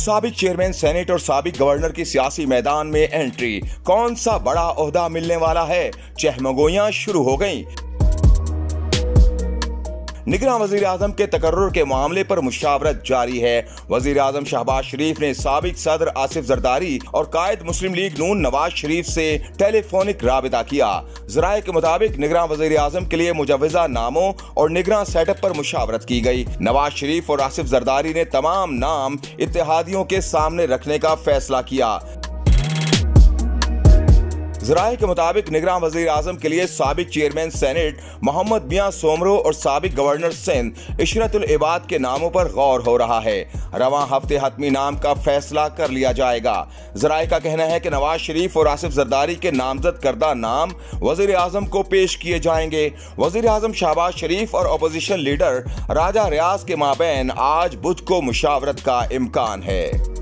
सबक chairman, senate और सबक गवर्नर की सियासी मैदान में एंट्री। कौन सा बड़ा ओहदा मिलने वाला है? चहमगोया शुरू हो गईं। निगरान वज़ीर अजम के तकर्र के मामले पर मुशावरत जारी है। वज़ीर अजम शहबाज शरीफ ने सबक सदर आसिफ जरदारी और कायद मुस्लिम लीग नून नवाज़ शरीफ से टेलीफोनिक रबता किया। जराये के मुताबिक निगरान वज़ीर अजम के लिए मुजवजा नामों और निगरान सेटअप पर मुशावरत की गई। नवाज़ शरीफ और आसिफ जरदारी ने तमाम नाम इतिहादियों के सामने रखने का फैसला किया। जराये के मुताबिक निगरान वज़ीर आज़म के लिए सबक चेयरमैन सेनेट मोहम्मद मियाँ सोमरो और सबक गवर्नर सिंध इशरतुल इबाद के नामों पर गौर हो रहा है। रवा हफ़्ते हतमी नाम का फैसला कर लिया जाएगा। जराये का कहना है कि नवाज़ शरीफ और आसिफ जरदारी के नामजद करदा नाम वज़ीर आज़म को पेश किए जाएँगे। वज़ीर आज़म शहबाज शरीफ और अपोजिशन लीडर राजा रियाज के माबेन आज बुध को मुशावरत का इम्कान है।